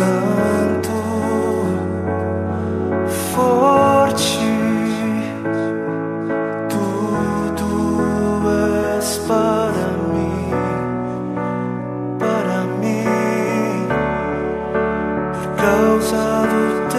santo, forte, tudo és para mim, para mim, por causa do